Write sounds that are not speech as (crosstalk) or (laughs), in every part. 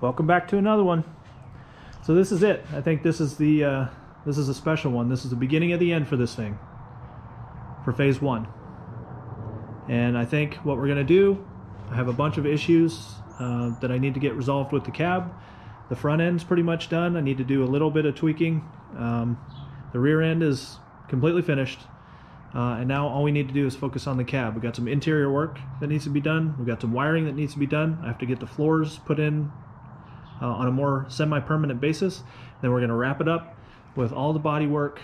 welcome back to another one. So this is it. I think this is the uh, this is a special one. This is the beginning of the end for this thing, for phase one. And I think what we're gonna do, I have a bunch of issues uh, that I need to get resolved with the cab. The front end's pretty much done. I need to do a little bit of tweaking. Um, the rear end is completely finished. Uh, and now all we need to do is focus on the cab. We've got some interior work that needs to be done. We've got some wiring that needs to be done. I have to get the floors put in uh, on a more semi-permanent basis. Then we're gonna wrap it up with all the body work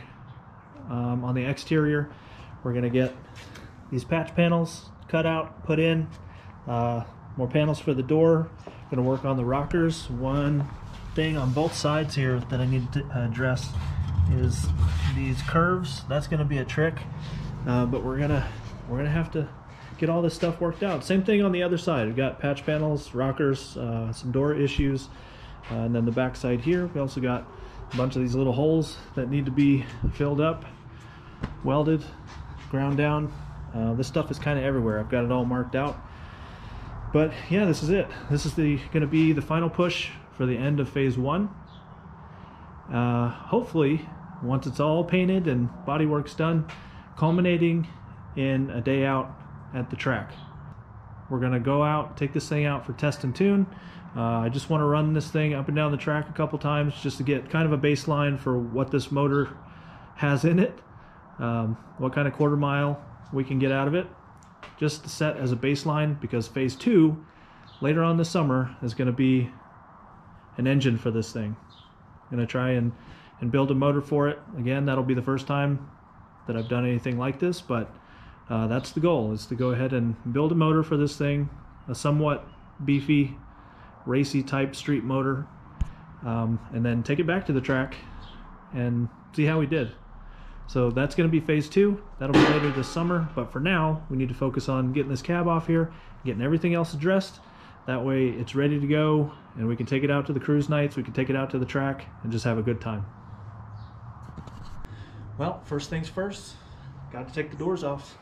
um, on the exterior. We're gonna get these patch panels cut out, put in, uh, more panels for the door. Gonna work on the rockers. One thing on both sides here that I need to address is these curves. That's gonna be a trick. Uh, but we're gonna we're gonna have to get all this stuff worked out. Same thing on the other side. We've got patch panels, rockers, uh, some door issues, uh, and then the back side here. We also got a bunch of these little holes that need to be filled up, welded, ground down. Uh, this stuff is kind of everywhere. I've got it all marked out. But yeah, this is it. This is the going to be the final push for the end of phase one. Uh, hopefully, once it's all painted and bodywork's done, culminating in a day out at the track. We're gonna go out, take this thing out for test and tune. Uh, I just want to run this thing up and down the track a couple times just to get kind of a baseline for what this motor has in it, um, what kind of quarter mile we can get out of it, just to set as a baseline because phase two, later on this summer, is going to be an engine for this thing. I'm going to try and, and build a motor for it. Again, that'll be the first time that I've done anything like this, but uh, that's the goal is to go ahead and build a motor for this thing, a somewhat beefy, racy type street motor, um, and then take it back to the track and see how we did. So that's going to be phase two. That'll be later this summer, but for now, we need to focus on getting this cab off here, getting everything else addressed. That way it's ready to go and we can take it out to the cruise nights, we can take it out to the track and just have a good time. Well, first things first, got to take the doors off.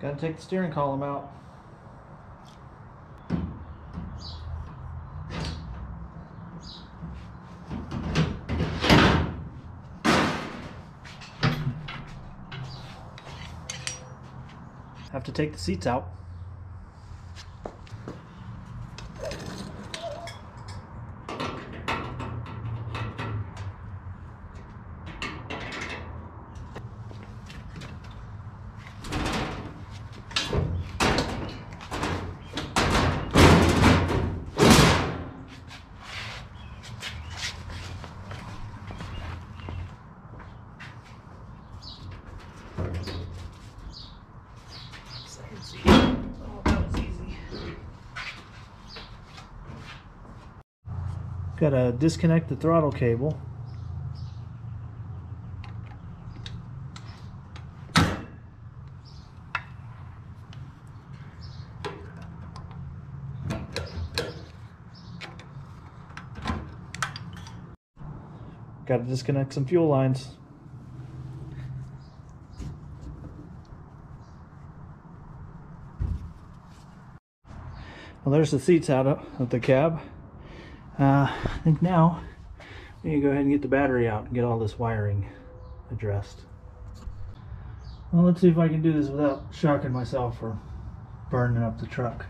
Got to take the steering column out. Have to take the seats out. Got to disconnect the throttle cable. Got to disconnect some fuel lines. Well, there's the seats out of the cab. Uh, I think now we need to go ahead and get the battery out and get all this wiring addressed. Well, let's see if I can do this without shocking myself or burning up the truck.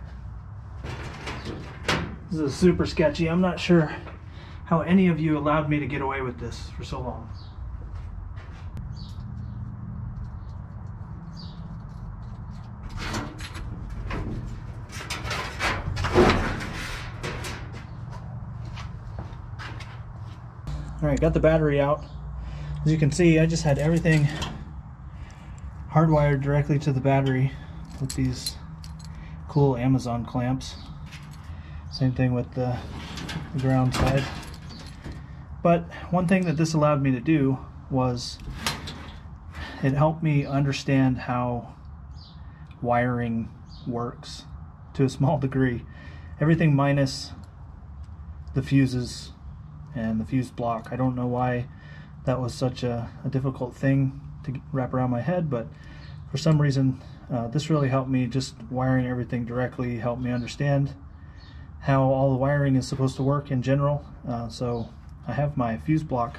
This is super sketchy. I'm not sure how any of you allowed me to get away with this for so long. All right, got the battery out. As you can see, I just had everything hardwired directly to the battery with these cool Amazon clamps. Same thing with the, the ground side. But one thing that this allowed me to do was it helped me understand how wiring works to a small (laughs) degree. Everything minus the fuses and the fuse block. I don't know why that was such a, a difficult thing to wrap around my head, but for some reason, uh, this really helped me just wiring everything directly, helped me understand how all the wiring is supposed to work in general. Uh, so I have my fuse block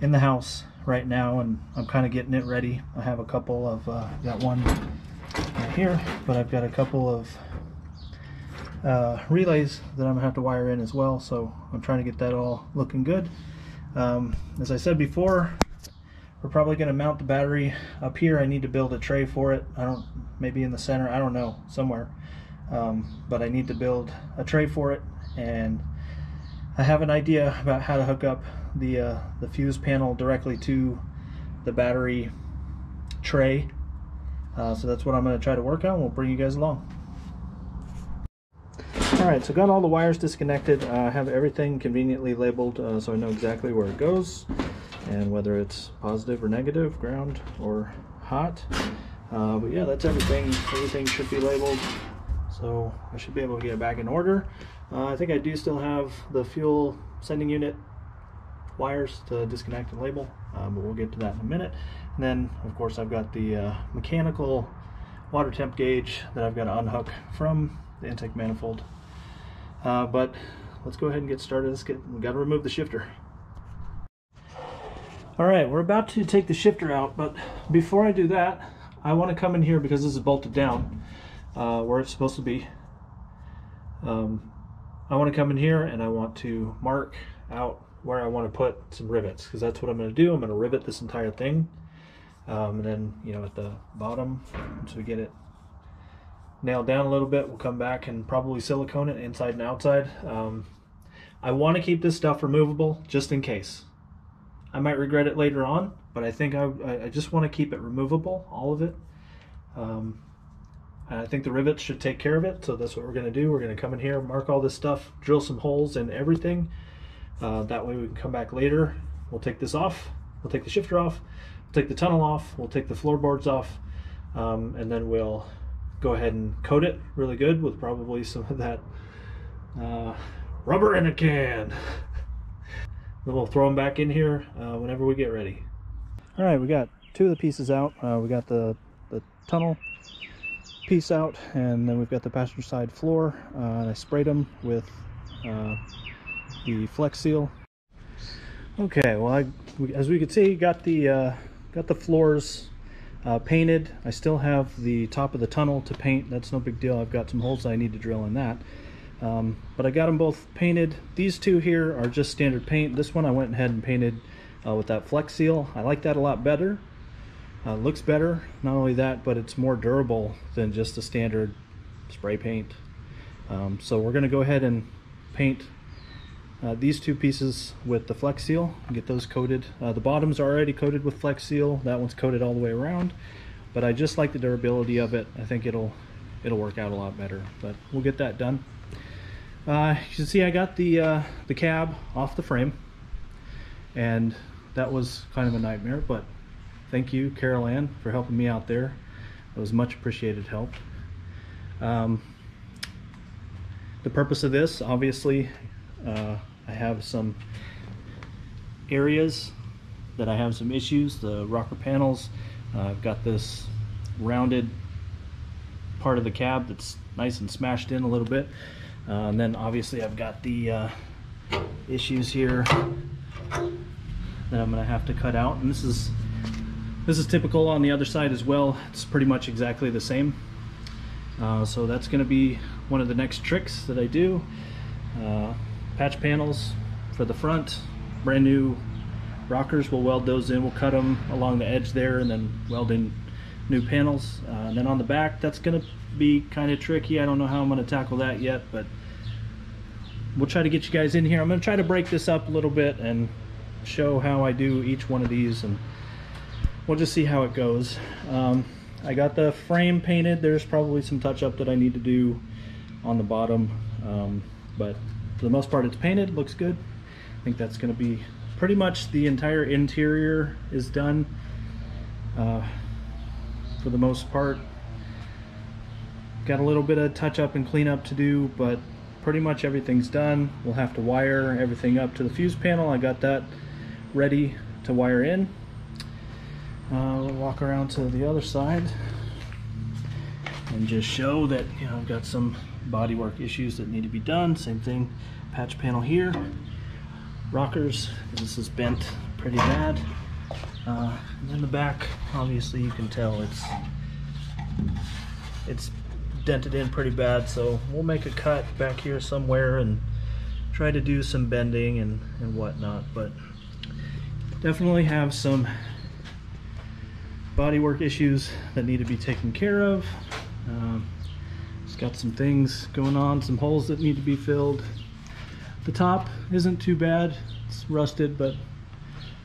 in the house right now and I'm kind of getting it ready. I have a couple of, uh, got one right here, but I've got a couple of uh, relays that I'm gonna have to wire in as well. So I'm trying to get that all looking good. Um, as I said before, we're probably going to mount the battery up here. I need to build a tray for it. I don't, maybe in the center, I don't know, somewhere. Um, but I need to build a tray for it and I have an idea about how to hook up the, uh, the fuse panel directly to the battery tray. Uh, so that's what I'm going to try to work on. We'll bring you guys along. Alright, so got all the wires disconnected. I uh, have everything conveniently labeled uh, so I know exactly where it goes and whether it's positive or negative, ground or hot. Uh, but yeah, that's everything. Everything should be labeled. So I should be able to get it back in order. Uh, I think I do still have the fuel sending unit wires to disconnect and label, uh, but we'll get to that in a minute. And then, of course, I've got the uh, mechanical water temp gauge that I've got to unhook from the intake manifold. Uh, but let's go ahead and get started. Let's get, we got to remove the shifter. All right, we're about to take the shifter out, but before I do that, I want to come in here because this is bolted down uh, where it's supposed to be. Um, I want to come in here and I want to mark out where I want to put some rivets because that's what I'm going to do. I'm going to rivet this entire thing. Um, and then, you know, at the bottom, once we get it nailed down a little bit, we'll come back and probably silicone it inside and outside. Um, I want to keep this stuff removable just in case. I might regret it later on, but I think I, I just want to keep it removable, all of it. Um, I think the rivets should take care of it, so that's what we're going to do. We're going to come in here, mark all this stuff, drill some holes in everything. Uh, that way we can come back later. We'll take this off, we'll take the shifter off, we'll take the tunnel off, we'll take the floorboards off, um, and then we'll go ahead and coat it really good with probably some of that uh, rubber in a can. Then we'll throw them back in here uh, whenever we get ready. All right, we got two of the pieces out. Uh, we got the, the tunnel piece out, and then we've got the passenger side floor. Uh, and I sprayed them with uh, the Flex Seal. Okay, well, I, as we can see, got the uh, got the floors uh, painted. I still have the top of the tunnel to paint. That's no big deal. I've got some holes I need to drill in that. Um, but I got them both painted. These two here are just standard paint. This one I went ahead and painted uh, with that Flex Seal. I like that a lot better. Uh, looks better. Not only that, but it's more durable than just a standard spray paint. Um, so we're going to go ahead and paint uh, these two pieces with the Flex Seal get those coated. Uh, the bottoms are already coated with Flex Seal. That one's coated all the way around. But I just like the durability of it. I think it'll it'll work out a lot better. But we'll get that done. Uh, you can see I got the, uh, the cab off the frame and that was kind of a nightmare, but thank you, Carol Ann, for helping me out there. It was much appreciated help. Um, the purpose of this, obviously, uh, I have some areas that I have some issues. The rocker panels, uh, I've got this rounded part of the cab that's nice and smashed in a little bit. Uh, and then obviously I've got the uh, issues here that I'm gonna have to cut out. And this is this is typical on the other side as well. It's pretty much exactly the same. Uh, so that's gonna be one of the next tricks that I do. Patch panels for the front, brand new rockers. We'll weld those in. We'll cut them along the edge there and then weld in new panels. Uh, and then on the back, that's gonna be kind of tricky. I don't know how I'm going to tackle that yet, but we'll try to get you guys in here. I'm going to try to break this up a little bit and show how I do each one of these and we'll just see how it goes. Um, I got the frame painted. There's probably some touch up that I need to do on the bottom, um, but for the most part it's painted, looks good. I think that's going to be pretty much the entire interior is done uh, for the most part. Got a little bit of touch up and cleanup to do, but pretty much everything's done. We'll have to wire everything up to the fuse panel. I got that ready to wire in. Uh, we'll walk around to the other side and just show that you know I've got some bodywork issues that need to be done. Same thing, patch panel here, rockers. This is bent pretty bad. Uh, and then the back, obviously you can tell it's it's dented in pretty bad. So we'll make a cut back here somewhere and try to do some bending and, and whatnot. But definitely have some bodywork issues that need to be taken care of. Um, it's got some things going on, some holes that need to be filled. The top isn't too bad. It's rusted, but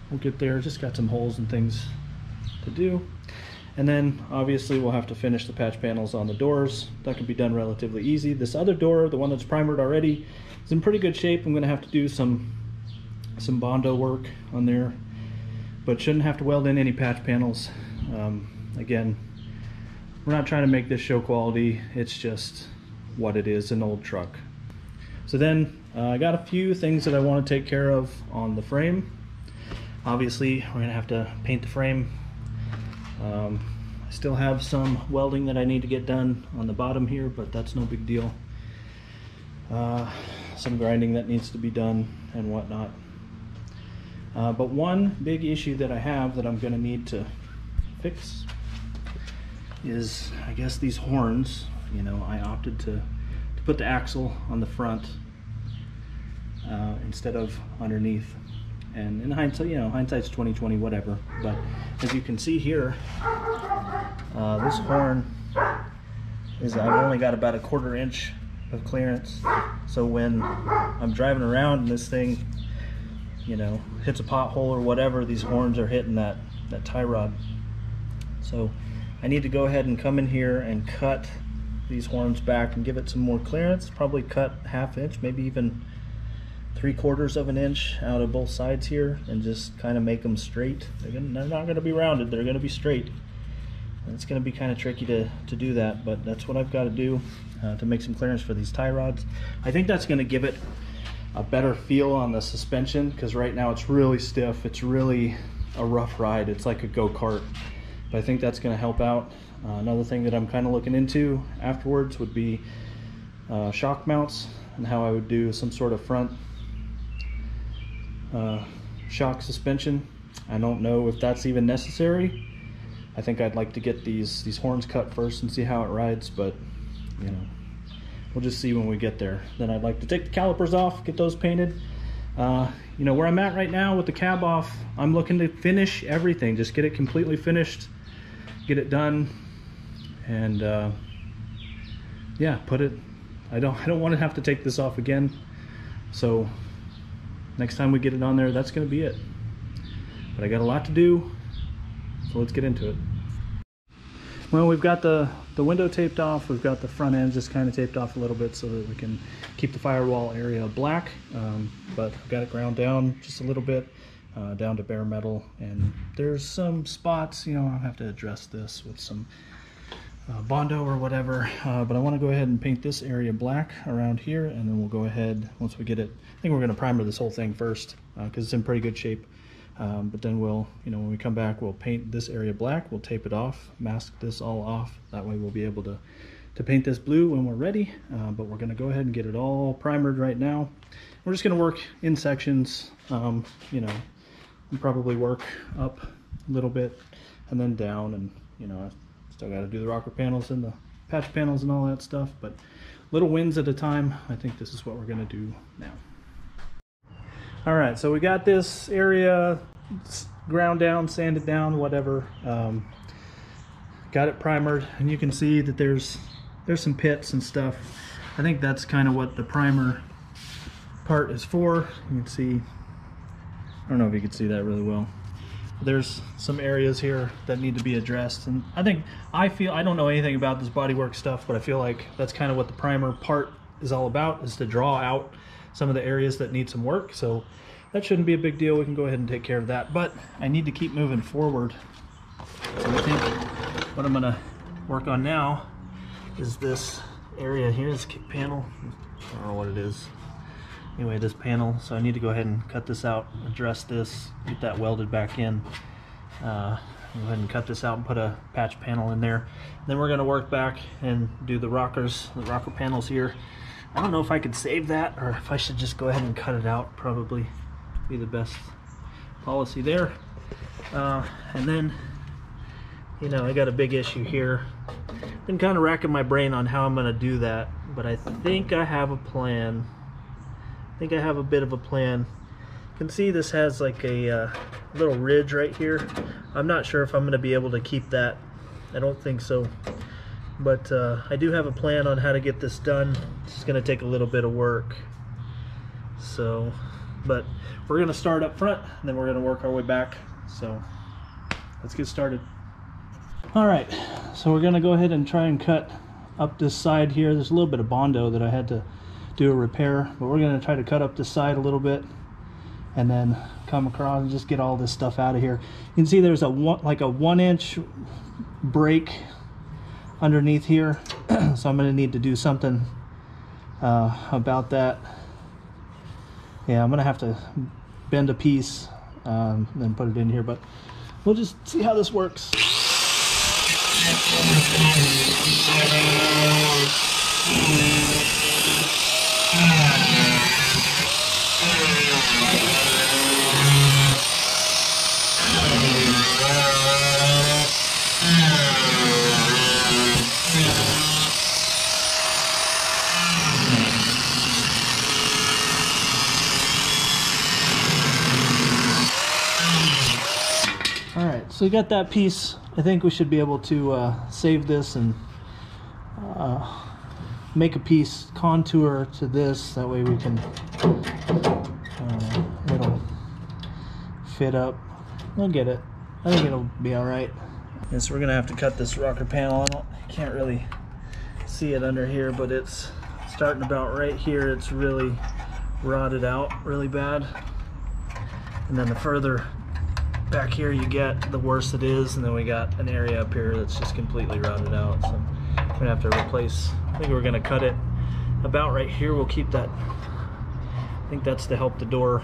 we'll get there. Just got some holes and things to do. And then obviously we'll have to finish the patch panels on the doors. That can be done relatively easy. This other door, the one that's primered already, is in pretty good shape. I'm gonna have to do some some Bondo work on there, but shouldn't have to weld in any patch panels. Um, again, we're not trying to make this show quality. It's just what it is, an old truck. So then uh, I got a few things that I want to take care of on the frame. Obviously, we're gonna have to paint the frame. Um, I still have some welding that I need to get done on the bottom here, but that's no big deal. Uh, some grinding that needs to be done and whatnot. Uh, but one big issue that I have that I'm gonna need to fix is, I guess these horns, you know, I opted to, to put the axle on the front uh, instead of underneath. And in hindsight, you know, hindsight's 2020, whatever. But as you can see here, uh, this horn is, I've only got about a quarter inch of clearance. So when I'm driving around and this thing, you know, hits a pothole or whatever, these horns are hitting that, that tie rod. So I need to go ahead and come in here and cut these horns back and give it some more clearance. Probably cut half inch, maybe even three quarters of an inch out of both sides here and just kind of make them straight. They're, gonna, they're not going to be rounded, they're going to be straight. And it's going to be kind of tricky to, to do that, but that's what I've got to do uh, to make some clearance for these tie rods. I think that's going to give it a better feel on the suspension because right now it's really stiff. It's really a rough ride. It's like a go-kart. But I think that's going to help out. Uh, another thing that I'm kind of looking into afterwards would be uh, shock mounts and how I would do some sort of front uh, shock suspension. I don't know if that's even necessary. I think I'd like to get these these horns cut first and see how it rides, but you know, we'll just see when we get there. Then I'd like to take the calipers off, get those painted. Uh, you know, where I'm at right now with the cab off, I'm looking to finish everything, just get it completely finished, get it done, and uh, yeah, put it. I don't I don't want to have to take this off again, so next time we get it on there, that's going to be it. But I got a lot to do, so let's get into it. Well, we've got the, the window taped off. We've got the front end just kind of taped off a little bit so that we can keep the firewall area black. Um, but I've got it ground down just a little bit, uh, down to bare metal. And there's some spots, you know, I'll have to address this with some uh, Bondo or whatever. Uh, but I want to go ahead and paint this area black around here. And then we'll go ahead, once we get it, I think we're going to primer this whole thing first because it's in pretty good shape. Um, but then we'll, you know, when we come back, we'll paint this area black, we'll tape it off, mask this all off. That way we'll be able to, to paint this blue when we're ready. Uh, but we're gonna go ahead and get it all primered right now. We're just gonna work in sections, um, you know, probably work up a little bit and then down and, you know, I still gotta do the rocker panels and the patch panels and all that stuff, but little wins at a time. I think this is what we're gonna do now. All right, so we got this area ground down, sanded down, whatever. Um, got it primered, and you can see that there's there's some pits and stuff. I think that's kind of what the primer part is for. You can see, don't know if you can see that really well. There's some areas here that need to be addressed, and I think I feel I don't know anything about this bodywork stuff, but I feel like that's kind of what the primer part is all about, is to draw out some of the areas that need some work. So that shouldn't be a big deal. We can go ahead and take care of that. But I need to keep moving forward. So I think what I'm gonna work on now is this area here, this panel. I don't know what it is. Anyway, this panel. So I need to go ahead and cut this out, address this, get that welded back in. Uh, Go ahead and cut this out and put a patch panel in there. Then we're gonna work back and do the rockers, the rocker panels here. I don't know if I could save that or if I should just go ahead and cut it out. Probably be the best policy there. Uh, and then, you know, I got a big issue here. Been kind of racking my brain on how I'm gonna do that, but I think I have a plan. I think I have a bit of a plan. You can see this has like a uh, little ridge right here. I'm not sure if I'm gonna be able to keep that. I don't think so but uh, I do have a plan on how to get this done. It's going to take a little bit of work. So, but we're going to start up front and then we're going to work our way back. So let's get started. All right, so we're going to go ahead and try and cut up this side here. There's a little bit of Bondo that I had to do a repair, but we're going to try to cut up this side a little bit and then come across and just get all this stuff out of here. You can see there's a one, like a one inch break underneath here (clears throat) so I'm gonna need to do something uh, about that yeah I'm gonna have to bend a piece um, then put it in here but we'll just see how this works (laughs) so we got that piece. I think we should be able to uh, save this and uh, make a piece contour to this. That way we can, uh, it'll fit up. We'll get it. I think it'll be all right. And so we're gonna have to cut this rocker panel. I don't, can't really see it under here, but it's starting about right here. It's really rotted out really bad. And then the further back here you get, the worse it is. And then we got an area up here that's just completely rotted out. So I'm gonna have to replace, think we're gonna cut it about right here. We'll keep that, I think that's to help the door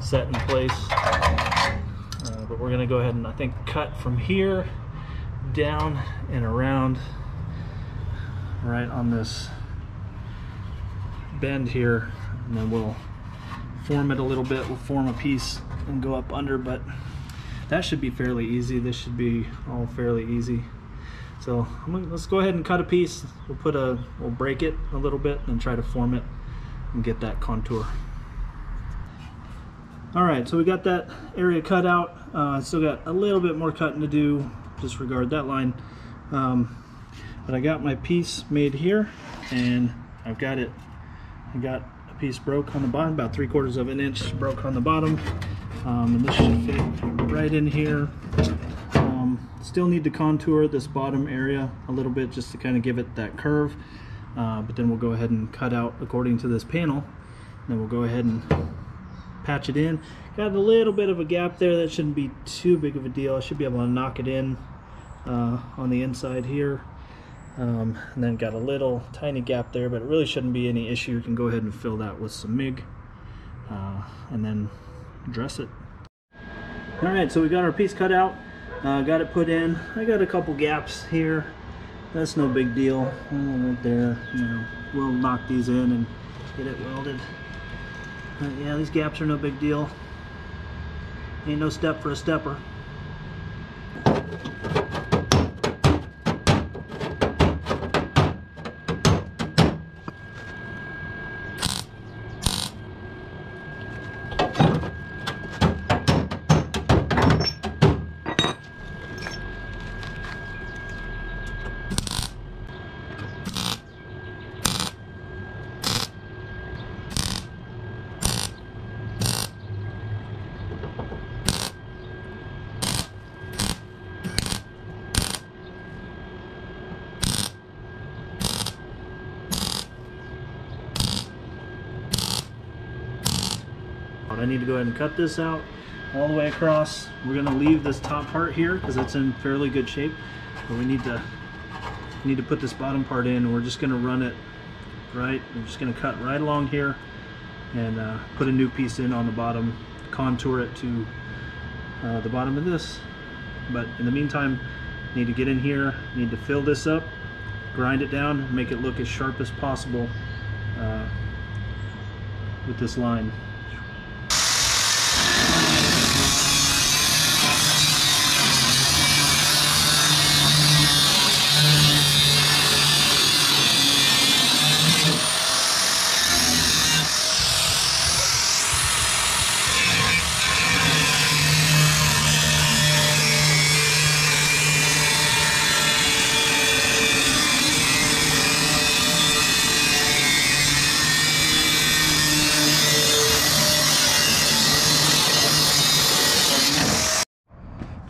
set in place. Uh, but we're gonna go ahead and I think cut from here down and around right on this bend here and then we'll form it a little bit we'll form a piece and go up under but that should be fairly easy this should be all fairly easy so gonna, let's go ahead and cut a piece. We'll put a we'll break it a little bit and try to form it and get that contour. All right so we got that area cut out. Uh, still got a little bit more cutting to do disregard that line. Um, but I got my piece made here and I've got it. I got a piece broke on the bottom about three quarters of an inch broke on the bottom. Um, and this should fit right in here still need to contour this bottom area a little bit just to kind of give it that curve. Uh, but then we'll go ahead and cut out according to this panel. Then we'll go ahead and patch it in. Got a little bit of a gap there. That shouldn't be too big of a deal. I should be able to knock it in uh, on the inside here. Um, and then got a little tiny gap there but it really shouldn't be any issue. You can go ahead and fill that with some MIG uh, and then dress it. All right so we got our piece cut out uh, got it put in. I got a couple gaps here. That's no big deal. Right there you know we'll knock these in and get it welded. Uh, yeah these gaps are no big deal. Ain't no step for a stepper go ahead and cut this out all the way across. We're going to leave this top part here because it's in fairly good shape. But we need to need to put this bottom part in. We're just going to run it right. We're just going to cut right along here and uh, put a new piece in on the bottom, contour it to uh, the bottom of this. But in the meantime, need to get in here, need to fill this up, grind it down, make it look as sharp as possible uh, with this line.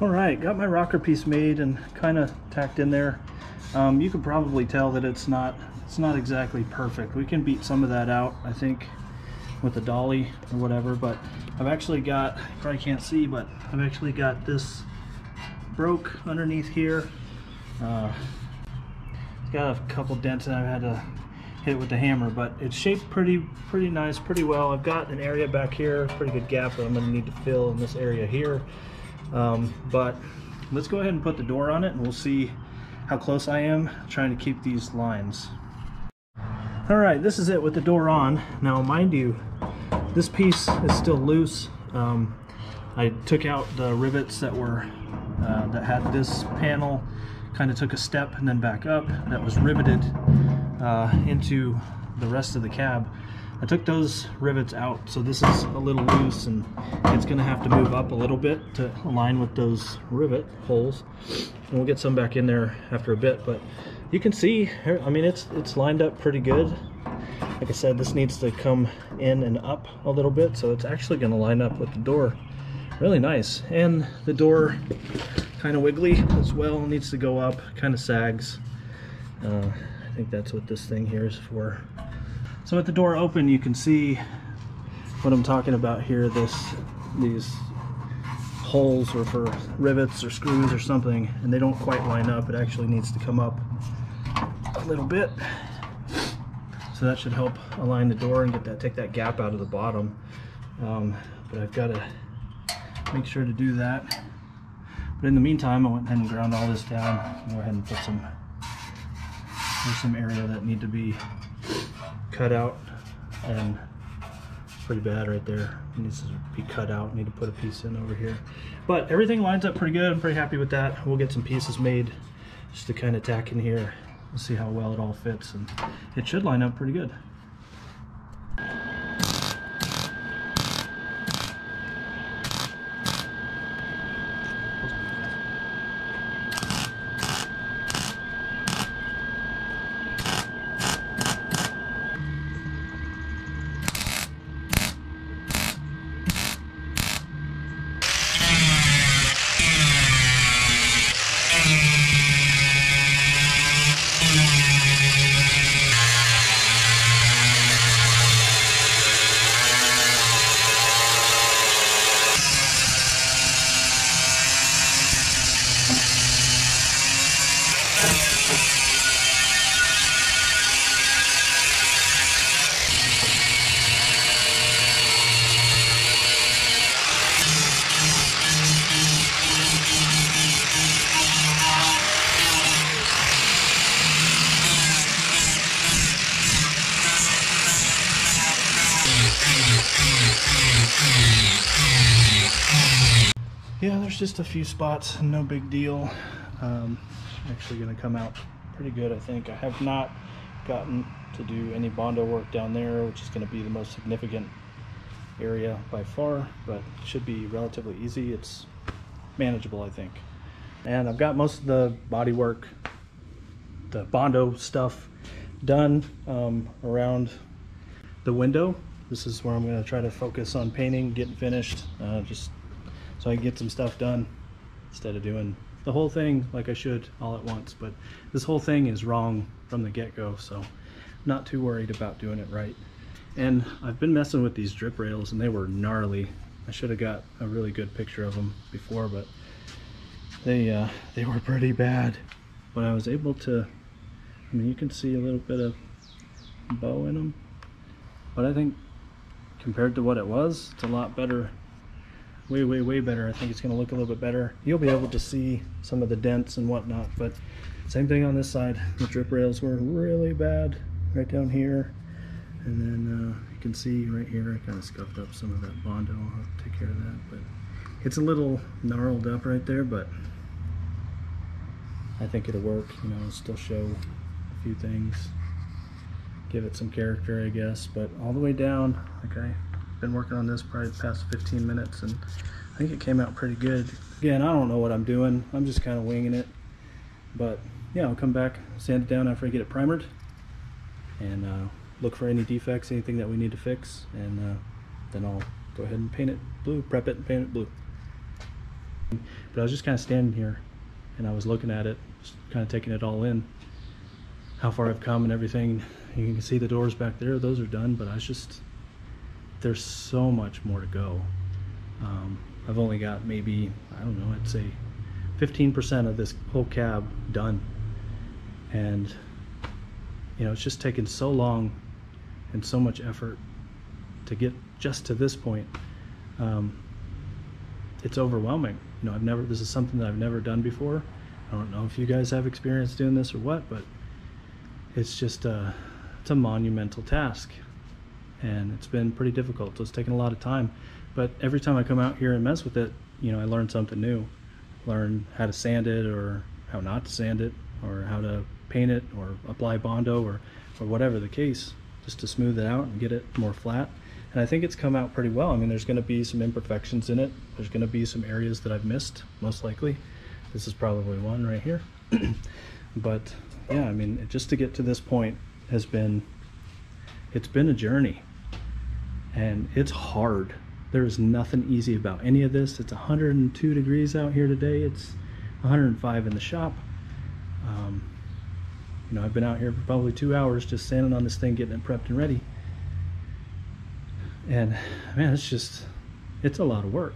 All right, got my rocker piece made and kind of tacked in there. Um, you can probably tell that it's not it's not exactly perfect. We can beat some of that out, I think, with a dolly or whatever. But I've actually got, probably can't see, but I've actually got this broke underneath here. Uh, it's got a couple dents and I've had to hit it with the hammer, but it's shaped pretty pretty nice, pretty well. I've got an area back here, pretty good gap that I'm gonna need to fill in this area here. Um, but let's go ahead and put the door on it and we'll see how close I am trying to keep these lines. All right, this is it with the door on. Now, mind you, this piece is still loose. Um, I took out the rivets that were uh, that had this panel, kind of took a step and then back up. That was riveted uh, into the rest of the cab. I took those rivets out, so this is a little loose and it's gonna have to move up a little bit to align with those rivet holes. And we'll get some back in there after a bit, but you can see, I mean, it's, it's lined up pretty good. Like I said, this needs to come in and up a little bit, so it's actually gonna line up with the door. Really nice. And the door kind of wiggly as well, needs to go up, kind of sags. Uh, I think that's what this thing here is for. So with the door open, you can see what I'm talking about here. This, these holes are for rivets or screws or something, and they don't quite line up. It actually needs to come up a little bit. So that should help align the door and get that, take that gap out of the bottom. Um, but I've got to make sure to do that. But in the meantime, I went ahead and ground all this down. Go ahead and put some, there's some area that need to be cut out and pretty bad right there. It needs to be cut out. Need to put a piece in over here. But everything lines up pretty good. I'm pretty happy with that. We'll get some pieces made just to kind of tack in here and see how well it all fits. And it should line up pretty good. There's just a few spots, no big deal. Um, actually gonna come out pretty good, I think. I have not gotten to do any Bondo work down there, which is gonna be the most significant area by far, but should be relatively easy. It's manageable, I think. And I've got most of the body work, the Bondo stuff done um, around the window. This is where I'm gonna try to focus on painting, getting finished, uh, just so I can get some stuff done instead of doing the whole thing like I should all at once. But this whole thing is wrong from the get-go, so I'm not too worried about doing it right. And I've been messing with these drip rails and they were gnarly. I should have got a really good picture of them before, but they uh, they were pretty bad. But I was able to, I mean, you can see a little bit of bow in them. But I think compared to what it was, it's a lot better way, way, way better. I think it's going to look a little bit better. You'll be able to see some of the dents and whatnot, but same thing on this side. The drip rails were really bad right down here. And then uh, you can see right here, I kind of scuffed up some of that Bondo. I'll take care of that, but it's a little gnarled up right there, but I think it'll work. You know, still show a few things, give it some character, I guess. But all the way down, okay, been working on this probably the past 15 minutes, and I think it came out pretty good. Again, I don't know what I'm doing. I'm just kind of winging it. But yeah, I'll come back, sand it down after I get it primered, and uh, look for any defects, anything that we need to fix, and uh, then I'll go ahead and paint it blue, prep it, and paint it blue. But I was just kind of standing here and I was looking at it, just kind of taking it all in, how far I've come and everything. You can see the doors back there; those are done. But I was just there's so much more to go. Um, I've only got maybe I don't know, I'd say 15% of this whole cab done, and you know it's just taken so long and so much effort to get just to this point. Um, it's overwhelming. You know, I've never, this is something that I've never done before. I don't know if you guys have experience doing this or what, but it's just a, it's a monumental task and it's been pretty difficult. So it's taken a lot of time, but every time I come out here and mess with it, you know, I learn something new, learn how to sand it or how not to sand it or how to paint it or apply Bondo or, or whatever the case, just to smooth it out and get it more flat and I think it's come out pretty well. I mean, there's going to be some imperfections in it. There's going to be some areas that I've missed, most likely. This is probably one right here. (clears throat) but yeah, I mean, just to get to this point has been, it's been a journey and it's hard. There is nothing easy about any of this. It's 102 degrees out here today. It's 105 in the shop. Um, you know, I've been out here for probably two hours just standing on this thing, getting it prepped and ready and man it's just it's a lot of work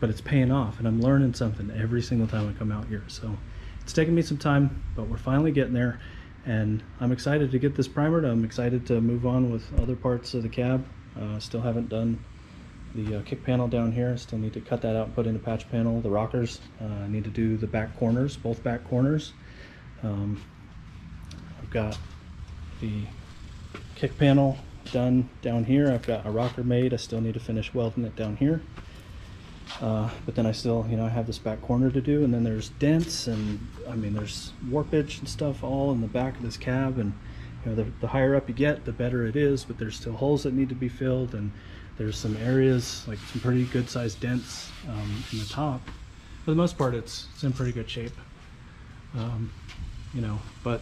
but it's paying off and i'm learning something every single time i come out here so it's taken me some time but we're finally getting there and i'm excited to get this primered i'm excited to move on with other parts of the cab uh, still haven't done the uh, kick panel down here still need to cut that out and put in a patch panel the rockers uh, i need to do the back corners both back corners um, i've got the kick panel done down here. I've got a rocker made. I still need to finish welding it down here. Uh, but then I still, you know, I have this back corner to do, and then there's dents, and I mean, there's warpage and stuff all in the back of this cab, and you know, the, the higher up you get, the better it is. But there's still holes that need to be filled, and there's some areas like some pretty good sized dents um, in the top. For the most part, it's it's in pretty good shape. Um, you know, but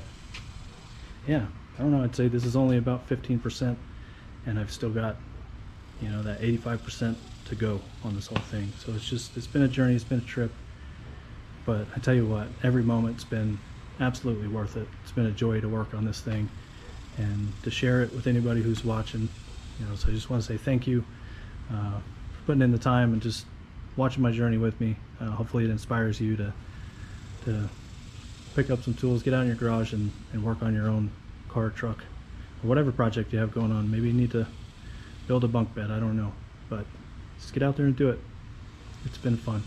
yeah, I don't know. I'd say this is only about 15% and I've still got, you know, that 85% to go on this whole thing. So it's just, it's been a journey, it's been a trip. But I tell you what, every moment's been absolutely worth it. It's been a joy to work on this thing and to share it with anybody who's watching. You know, so I just want to say thank you uh, for putting in the time and just watching my journey with me. Uh, hopefully it inspires you to, to pick up some tools, get out in your garage and, and work on your own car, truck, or whatever project you have going on. Maybe you need to build a bunk bed. I don't know. But just get out there and do it. It's been fun.